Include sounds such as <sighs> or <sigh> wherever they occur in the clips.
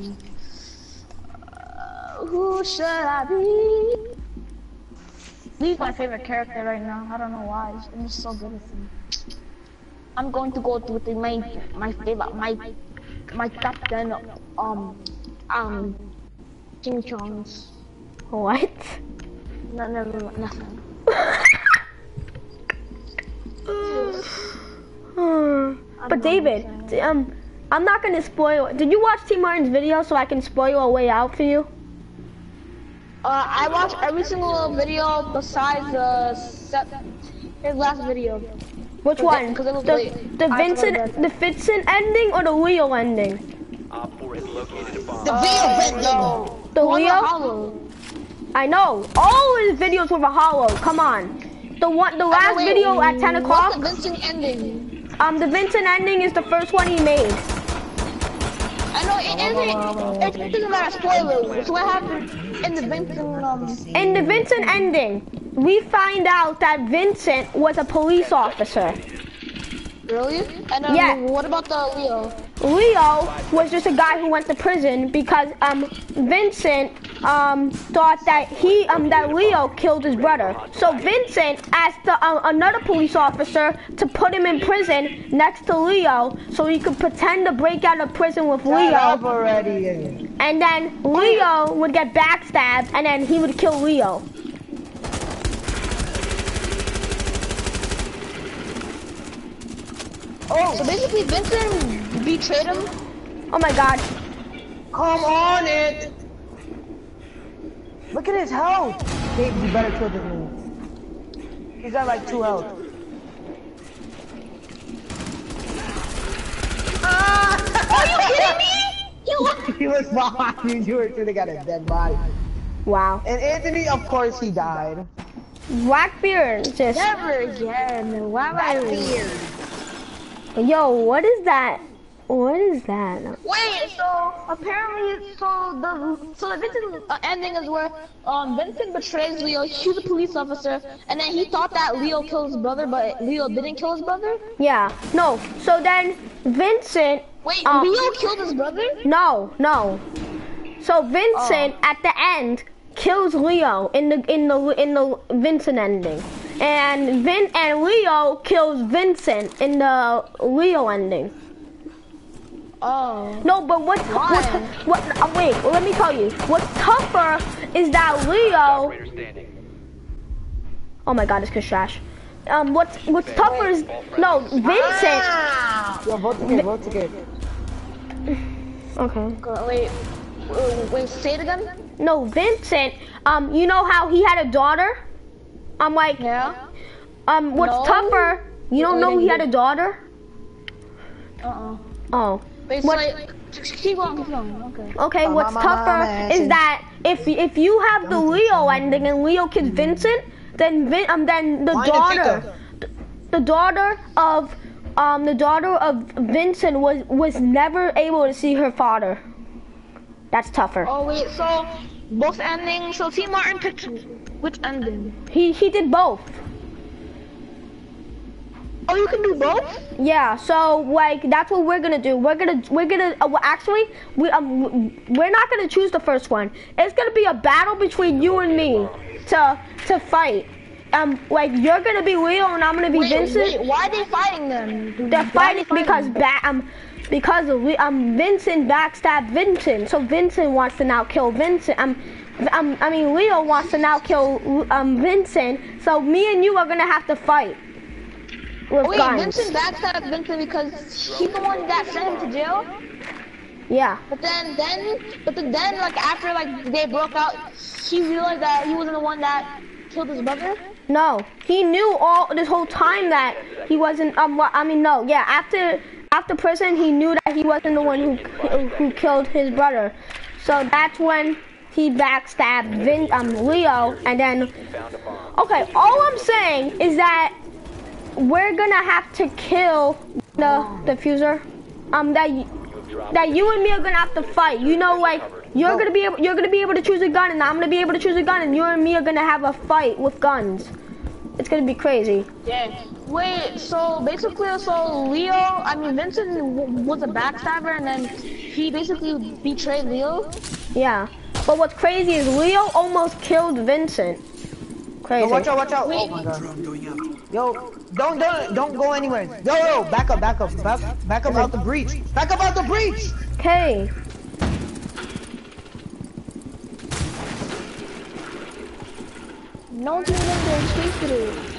Uh, who should I be? Lee's my favorite character right now. I don't know why. I'm just so good with him. I'm going to go with the, my my favorite my my captain um um Ching Chongs. What? No, never nothing. <sighs> but David, um, I'm not gonna spoil. it. Did you watch T Martin's video so I can spoil a way out for you? Uh, I watched every single video besides the set, his last video. Which one? one? 'cause it was the late. the Vincent the Vincent ending or the Leo ending? Op 4 has located. The video ending. No, The one Leo? I know. All his videos were for Hollow. Come on. The one, the last Wait, video at 10 What's o'clock. the Vincent ending? Um, the Vincent ending is the first one he made. Know it isn't. It, it doesn't matter. Spoiler. So what happened in the Vincent? Um, In the Vincent ending, we find out that Vincent was a police officer. really? And um, Yeah. what about the Leo? Leo was just a guy who went to prison because um Vincent um thought that he um that Leo killed his brother. So Vincent asked the, uh, another police officer to put him in prison next to Leo so he could pretend to break out of prison with Leo already. and then Leo would get backstabbed and then he would kill Leo. Oh, so basically Vincent betrayed him. Oh my god. Come on it. Look at his health. Dave, you better kill this me. He's at like two health. Ah! Are you kidding me? You <laughs> he was behind you. You were shooting at a dead body. Wow. And Anthony, of course, he died. Blackbeard just never again. Why am I weird? Yo, what is that? What is that? Wait, so apparently, so the so the Vincent uh, ending is where um Vincent betrays Leo. He's a police officer, and then he thought that Leo killed his brother, but Leo didn't kill his brother. Yeah. No. So then Vincent Wait, Um, Leo killed his brother? No, no. So Vincent at the end kills Leo in the in the in the Vincent ending, and Vin and Leo kills Vincent in the Leo ending. Oh. No, but what's Why? what? What? Uh, wait, let me tell you. What's tougher is that Leo. Oh my God, this kid's trash. Um, what's what's tougher is no Vincent. Yo, vote to get, vote to get. Okay. Go- Wait, wait, wait, say it again. No, Vincent. Um, you know how he had a daughter? I'm like, Yeah. um, what's No. tougher? You don't know he had a daughter? Uh uh Oh. Wait, What- like, keep going, keep going. Okay. Okay, Ma- what's ma- ma- tougher ma- is that if if you have the Leo ending and Leo kills Vincent, then Vin, um then the Mind daughter, finger. the daughter of um the daughter of Vincent was was never able to see her father. That's tougher. Oh wait, so both endings. So T Martin picked which ending? He he did both. Oh, you can do both. Yeah, so like that's what we're gonna do. We're gonna we're gonna uh, well, actually we um we're not gonna choose the first one. It's gonna be a battle between you and me to to fight. Um, like you're gonna be Leo and I'm gonna be Wait, Vincent. wait, why are they fighting then? They're they fighting because ba- um because of, we- um Vincent backstabbed Vincent, so Vincent wants to now kill Vincent. Um, um I mean Leo wants to now kill um Vincent. So me and you are gonna have to fight with Wait, guns. Vincent backstabbed Vincent because he's the one that sent him to jail. Yeah. But then, then, but then, then, like after like they broke out, he realized that he wasn't the one that killed his brother. No, he knew all this whole time that he wasn't. Um, I mean, no, yeah. After after prison, he knew that he wasn't the one who who killed his brother. So that's when he backstabbed Vin, um, Leo, and then. Found a bomb. Okay, all I'm saying is that we're gonna have to kill the diffuser. Um, that You that you and me are gonna have to fight. You know, like you're gonna be able, you're gonna be able to choose a gun, and I'm gonna be able to choose a gun, and you and me are gonna have a fight with guns. It's gonna be crazy. Yeah. Wait, so basically, so Leo, I mean Vincent w- was a backstabber, and then he he basically betrayed Leo. Yeah. But what's crazy is Leo almost killed Vincent. Yo, Crazy. watch out, watch out. Oh my god. Yo, don't, don't, don't go anywhere. Yo, yo, back up, back up, back, back up out the breach. Back up out the breach. Okay. No one's even there chasing it.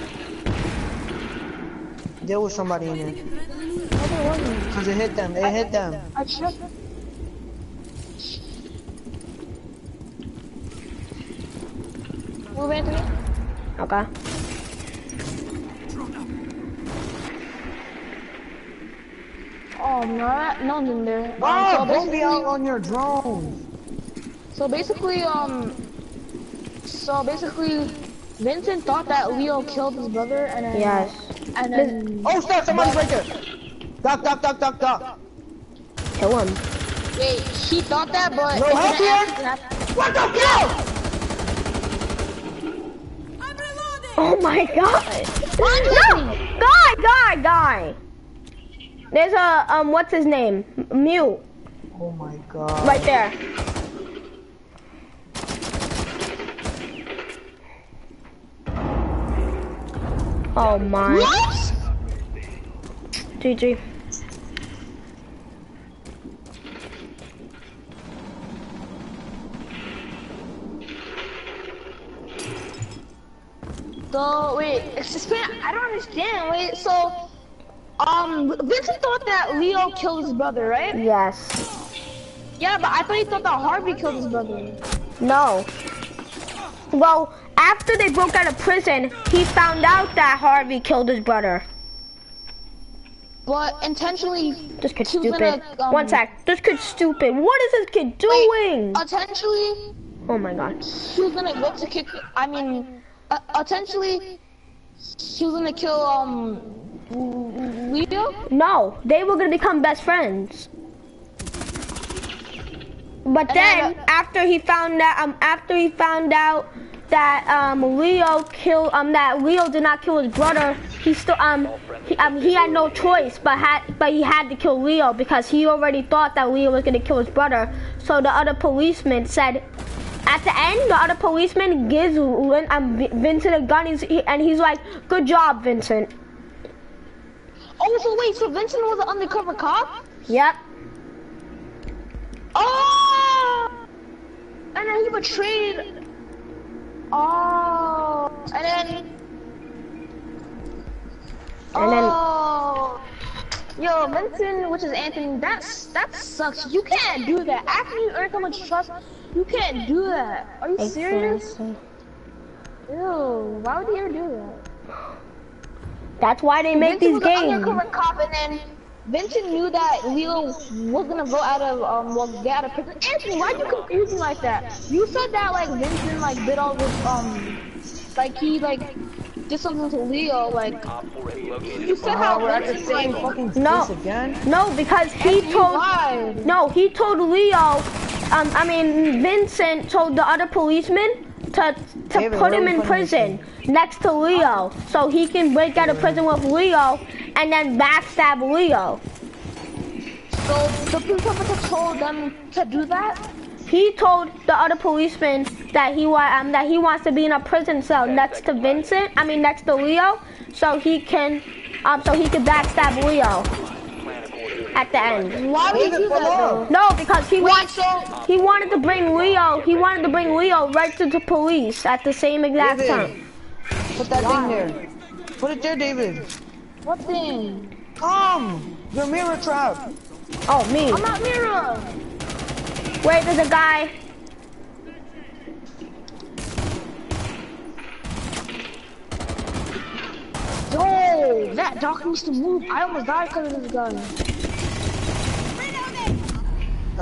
There was somebody in there. No, there wasn't. Cause it hit them, it hit them. I checked. Move, Anthony. Okay. Oh, no, no one's in there. Um, Oh, so don't be out on your drone. so basically, um, so basically, Vincent thought that Leo killed his brother, and then, Yes. and then, Oh, stop, somebody's right there. Duck, duck, duck, duck, duck. Kill him. wait, he thought that, but No help here? What the hell? Oh my god. Run, No! Guy, guy, guy. There's a, um, what's his name? Mew. Oh my god. Right there. Oh my. What? GG. So wait, explain. I don't understand. Wait, so um, Vincent thought that Leo killed his brother, right? Yes. Yeah, but I thought he thought that Harvey killed his brother. No. Well, after they broke out of prison, he found out that Harvey killed his brother. But intentionally, This kid's stupid. um, One sec. This kid's stupid. What is this kid doing? potentially, oh my god. he was gonna go to kick. I mean, uh, potentially, he was gonna kill um Leo. No, they were gonna become best friends. But And then, after he found out, um, after he found out that um Leo killed, um, that Leo did not kill his brother, he still, um, he, um, he had no choice, but had, but he had to kill Leo because he already thought that Leo was gonna kill his brother. So the other policeman said, at the end, the other policeman gives Lin, um, Vincent a gun, he's, he, and he's like, "Good job, Vincent." Oh, so wait, so Vincent was an undercover cop? Yep. Oh! And then he betrayed. Oh, and then. And then- oh. Yo, Vincent, which is Anthony, that's that sucks. You can't do that. After you earn so much trust, you can't do that. Are you serious? Ew, why would he ever do that? That's why they make Vincent these was an games. undercover cop, and then Vincent knew that Leo was gonna go out of um, well, get out of prison. Anthony, why'd you confuse me like that? You said that like Vincent like did all this um, like he like did something to Leo, like Op 4 has located you said how we're at the same fucking No. place again. No, because he you told. lied. No, he told Leo. Um, I mean Vincent told the other policeman to to David, put him in prison next to Leo, so he can break out of prison with Leo and then backstab Leo. So the police officer told them to do that. He told the other policeman that he wa- um, that he wants to be in a prison cell next to Vincent. I mean next to Leo, so he can um so he can backstab Leo at the end. Why would he David, do that pull though? up. No, because he Wait, wants so he wanted to bring Leo. He wanted to bring Leo right to the police at the same exact David, time. put that thing there. Put it there, David. what thing? Come, your mirror trap. Oh me. I'm not Mira. Wait, there's a guy. Yo, that dog needs to move. I almost died because of this gun.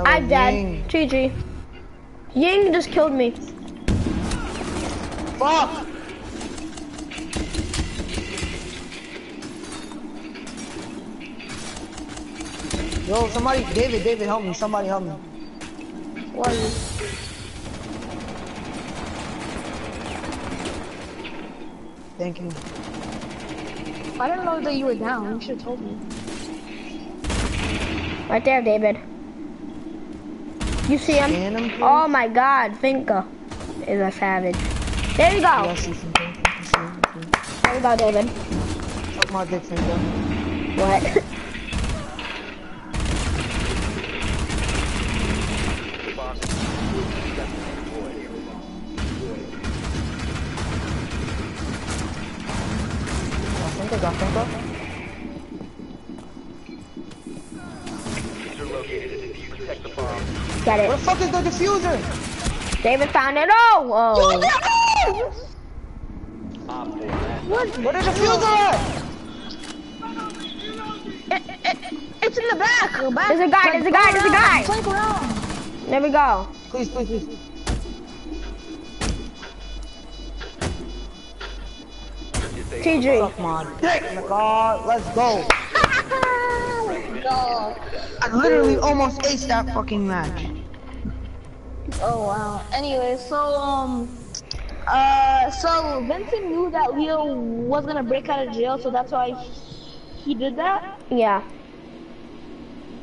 That I'm was dead. Ying. GG. Ying just killed me. Fuck. Yo, somebody, David, David, help me. Somebody help me. What? Thank you. I didn't know that you were down. You should have told me. Right there, David. You see him? Him. Oh my god, Finka is a savage. There you go. Yes, you can take it. You see it, you see There you go, David. Suck my dick, finger. What? Successfully Get Where the fuck is the diffuser? David found it. Oh, oh. Op 4 last Where the diffuser at? It's in the back. back. There's a guy, there's a guy, there's a guy. Flank around. There we go. Please, please, please. TG. Suck my dick, oh my god. Let's go. <laughs> Let's. I literally almost aced that fucking match. Oh wow. Anyway, so um, uh, so Vincent knew that Leo was gonna break out of jail, so that's why he did that. Yeah.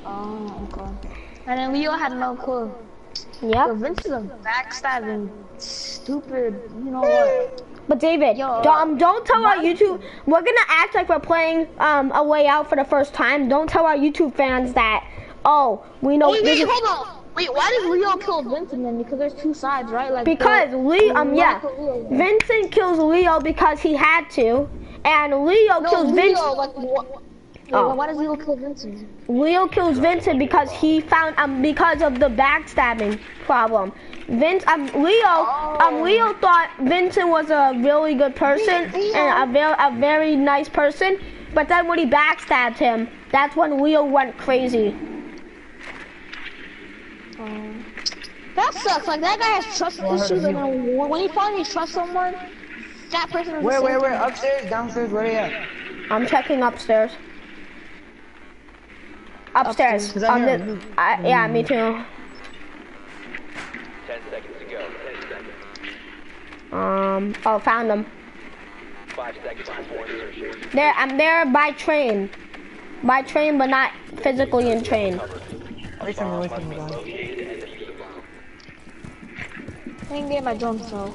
Oh, okay. And then Leo had no clue. So Yep. Vince is a backstabbing, stupid. You know what? But David, Yo, don't, um, don't tell our YouTube. We're gonna act like we're playing um, a way out for the first time. Don't tell our YouTube fans that. Oh, we know Wait, wait, is hold on. Wait, why did Leo kill Vincent then? Because there's two sides, right? Like because Leo. Um, yeah, Leo. Vincent kills Leo because he had to, and Leo No, kills Leo, Vincent. like, what? Oh. Why does Leo kill Vincent? Leo kills Vincent because he found um because of the backstabbing problem. Vince um Leo um Leo thought Vincent was a really good person and a very a very nice person, but then when he backstabbed him, that's when Leo went crazy. That sucks. Like that guy has trust issues, and when he finally trusts someone, that person. is the Where, where, where? Upstairs, downstairs, where they at? I'm checking upstairs. Upstairs. Upstairs. 'Cause I On hear the, him. I, yeah, me too. Um. Oh, found him. 5 seconds before insertion. There, I'm there by train. By train, but not physically in train. Wait from me, wait from me, guys. Located and defuse the bomb. I didn't get my drone so.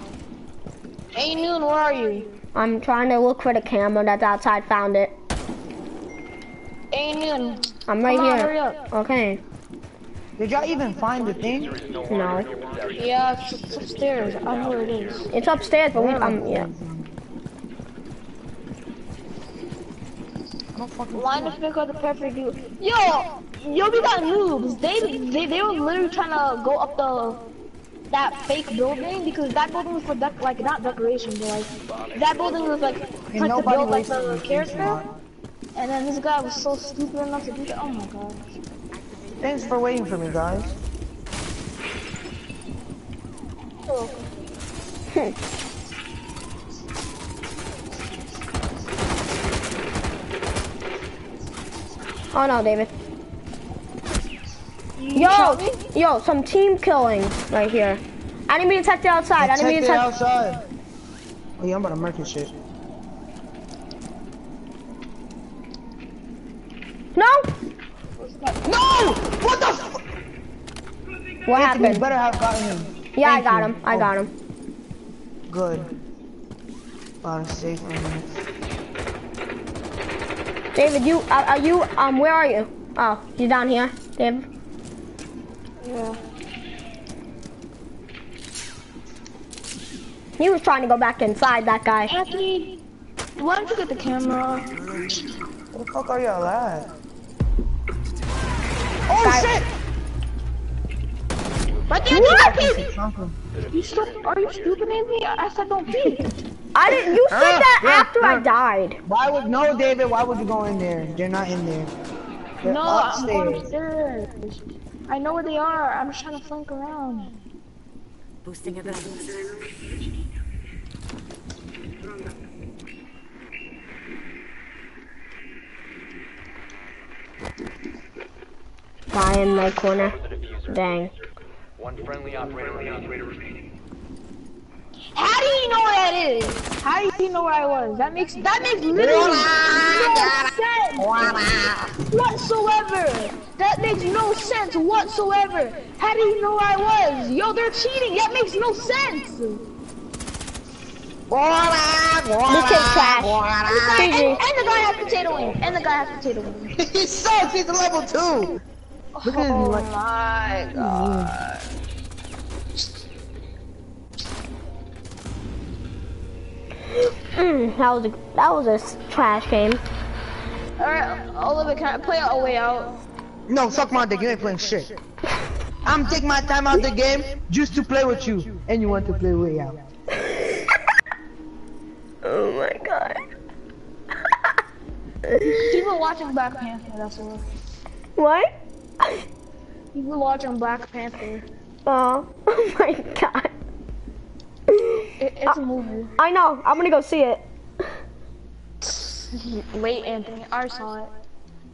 Hey Noon, where are you? I'm trying to look for the camera that's outside. Found it. Hey Noon. I'm right Come on, hurry here. up. Okay. Did y'all even find the thing? There is no No. longer in your possession. Yeah, it's, it's upstairs. I know where it is. It's upstairs, but we, um, yeah. I don't fucking Line of pick out the perfect dude. Yo, yo, we got noobs. They, they, they were literally trying to go up the that fake building because that building was for dec- like not decoration, but like that building was like And like to nobody build like wasted the anything, character. Simon. And then this guy was so stupid enough to do that. Oh my god. Thanks for waiting for me, guys. Oh, no, David. Yo, yo, some team killing right here. I didn't mean to touch the outside. I didn't mean Check to it touch. outside. Oh yeah, I'm about to murk this shit. No. No! What the f- What You happened? better have gotten him. Yeah, I got you. him. I Oh, got him. Good. About to stay for a. David, you are, are you um where are you? Oh, you're down here, David. yeah. He was trying to go back inside. That guy. Anthony, why don't you get the camera? Where the fuck are y'all at? Oh Guy- shit! Right there, What? don't peek. You stu- are you stupid, Anthony? I said don't peek. I didn't. You said Ah, that yeah, after I died. Why would no, David? Why would you go in there? They're not in there. They're No, I'm upstairs. upstairs. I know where they are. I'm just trying to flank around. Boosting abilities. Guy in my corner. Dang. One friendly operator remaining. How do you know where that is? How do you know where I was? That makes that makes literally no sense whatsoever. That makes no sense whatsoever. How do you know where I was? Yo, they're cheating. That makes no sense. This kid's trash. And, and the guy has potato wings. And the guy has potato wings. <laughs> he sucks. He's level two. Look at his Oh like. my god. Mm, that was a that was a s- trash game. Alright, Olivia, can I play a way out? No, suck my dick. You ain't playing shit. I'm taking my time out the game just to play with you, and you want to play way out. <laughs> Oh my god. He's watching Black Panther, that's what. What? He's been watching Black Panther. Oh, <laughs> oh my god. It, it's a uh, movie. I know. I'm gonna go see it. Wait, Anthony, I saw it.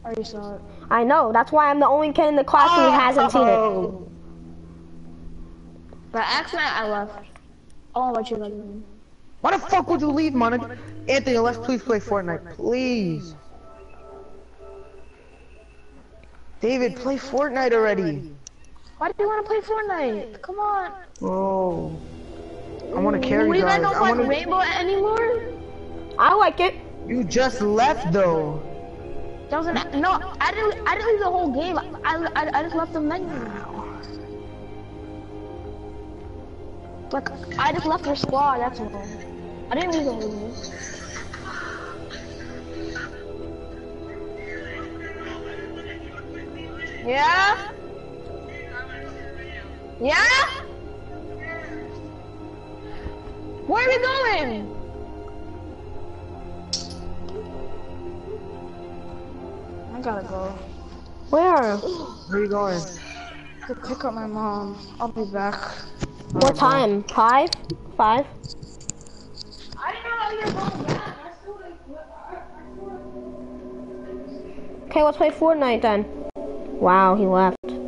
I already saw it. I know. That's why I'm the only kid in the class who hasn't seen it. Oh! But By accident, I left. I don't let you let me. Why the fuck would you leave, Monica? Anthony, let's please play Fortnite, please. David, play Fortnite already. Why do you want to play Fortnite? Come on. Oh. I want to carry We you guys guys. don't I like wanna... Rainbow anymore? I like it. You just left though. That was an no. I didn't. I didn't leave the whole game. I, I, I just left the menu. Like I just left her squad. That's all. I didn't leave the whole game. Yeah. Yeah. Where are we going? I gotta go. Where? Where are you going? To pick up my mom. I'll be back. What time? Five? Five? I didn't know how you're going back. Okay, let's play Fortnite then. Wow, he left.